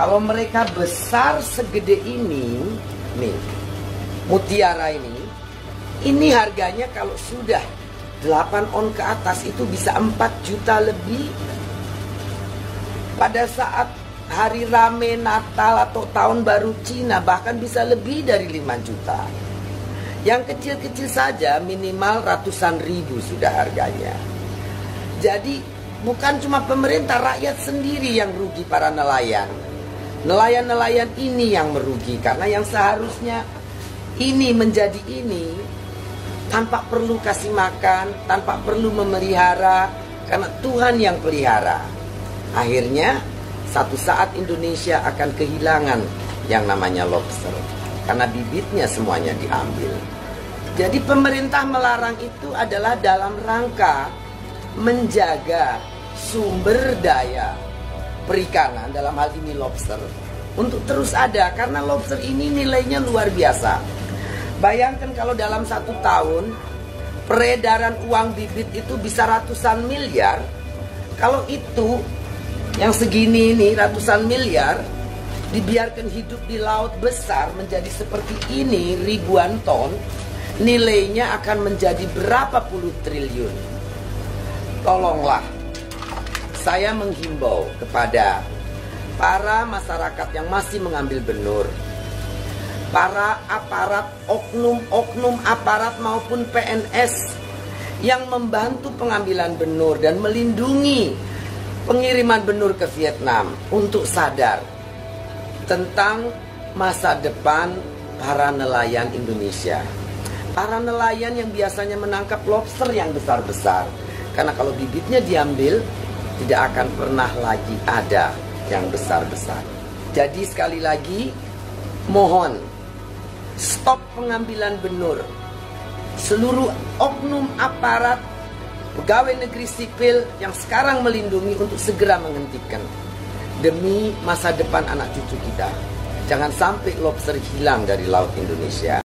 Kalau mereka besar segede ini, nih, mutiara ini, ini harganya kalau sudah 8 on ke atas itu bisa 4 juta lebih. Pada saat hari rame Natal atau tahun baru Cina bahkan bisa lebih dari 5 juta. Yang kecil-kecil saja minimal ratusan ribu sudah harganya. Jadi bukan cuma pemerintah, rakyat sendiri yang rugi para nelayan. Nelayan-nelayan ini yang merugi karena yang seharusnya ini menjadi ini tanpa perlu kasih makan, tanpa perlu memelihara, karena Tuhan yang pelihara. Akhirnya, satu saat Indonesia akan kehilangan yang namanya lobster, karena bibitnya semuanya diambil. Jadi pemerintah melarang itu adalah dalam rangka menjaga sumber daya perikanan dalam hal ini lobster untuk terus ada karena lobster ini nilainya luar biasa Bayangkan kalau dalam satu tahun peredaran uang bibit itu bisa ratusan miliar. Kalau itu yang segini ini ratusan miliar dibiarkan hidup di laut besar menjadi seperti ini ribuan ton, nilainya akan menjadi berapa puluh triliun. Tolonglah saya menghimbau kepada para masyarakat yang masih mengambil benur para aparat oknum-oknum aparat maupun PNS yang membantu pengambilan benur dan melindungi pengiriman benur ke Vietnam untuk sadar tentang masa depan para nelayan Indonesia. Para nelayan yang biasanya menangkap lobster yang besar-besar. Karena kalau bibitnya diambil, tidak akan pernah lagi ada yang besar-besar. Jadi sekali lagi, mohon stop pengambilan benur. Seluruh oknum aparat pegawai negeri sipil yang sekarang melindungi untuk segera menghentikan demi masa depan anak cucu kita. Jangan sampai lobster hilang dari laut Indonesia.